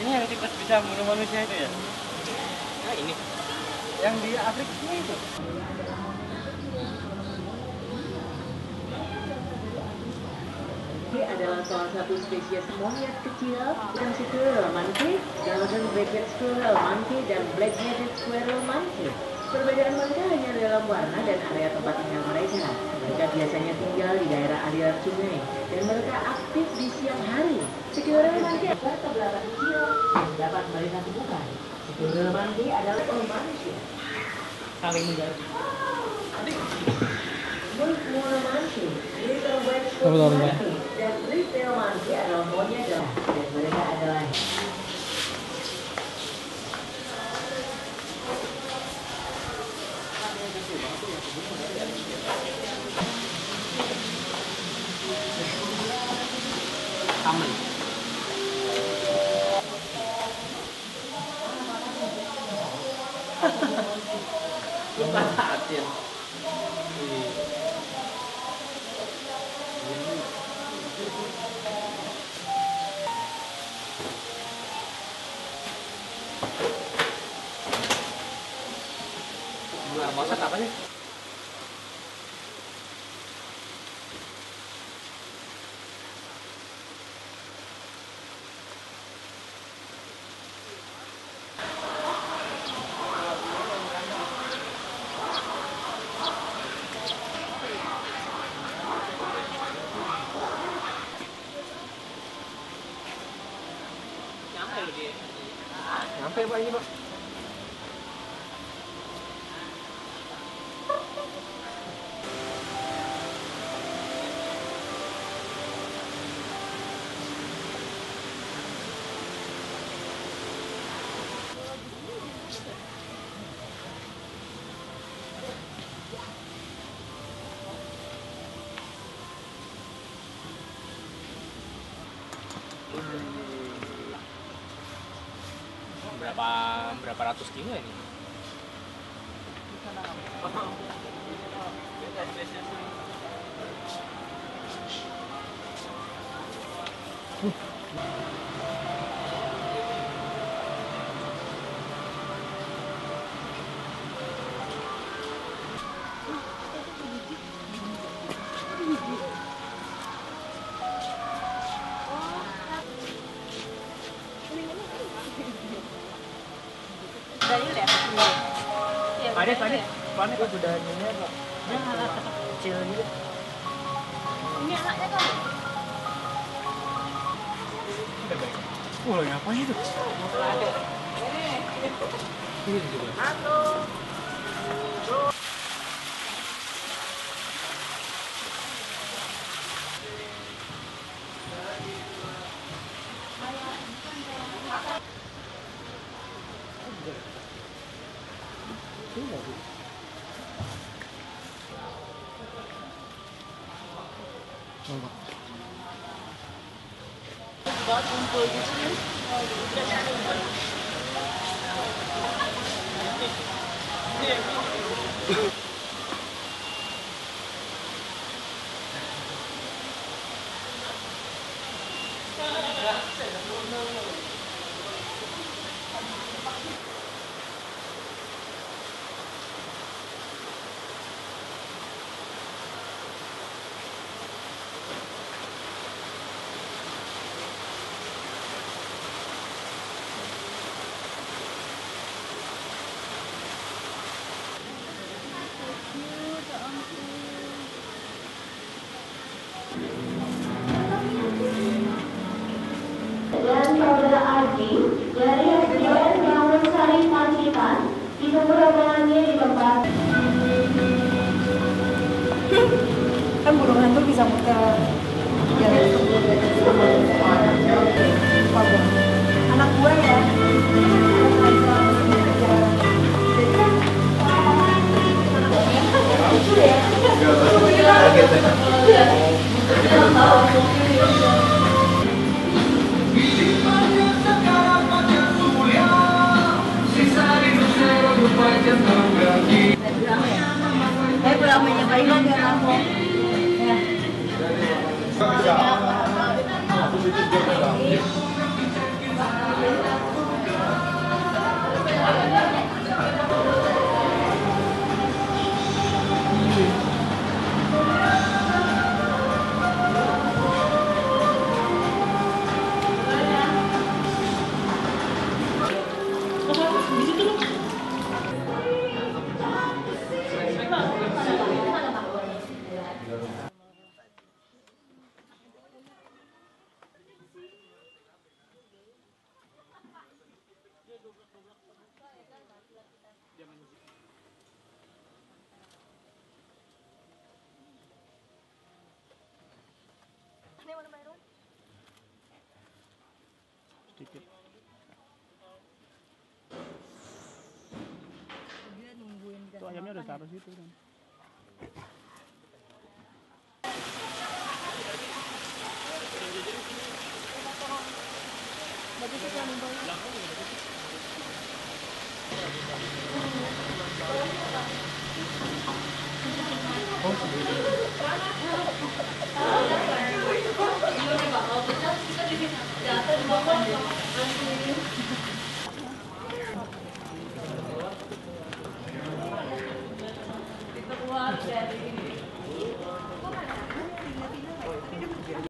Ini yang tikus bisa bunuh manusia itu ya? Nah ini. Yang di Afrika itu. Ini adalah salah satu spesies monyet kecil dan squirrel monkey, golden breasted squirrel monkey, dan black-headed squirrel monkey. Perbedaan mereka hanya dalam warna dan area tempat tinggal mereka. Mereka biasanya tinggal di daerah aliran sungai dan mereka aktif di siang hari. Monkey adalah ke belakang kecil dapat melihat tubuhan. Squirrel monkey adalah orang manusia. Menjadi. Blue mono monkey, little Mbak? monkey, dan retail monkey adalah monyet dan mereka adalah con mình. Lúc đó thả tiền. Hãy subscribe cho kênh Ghiền Mì Gõ Để không bỏ lỡ những video hấp dẫn Nyampe pak ini pak. Berapa ratus kilo ini? Padet, padet. Padet kok sudah ini apa? Kecil gitu. Ini anaknya kan? Wah, ngapain itu? Ini juga. 好吧。Ardi dari SDN Bangun Sari Pacitan ditunggu rombongannya di tempat Kan burung hantu bisa muter. Ya. Sedikit. ayamnya udah ya? taruh situ kan. Oh,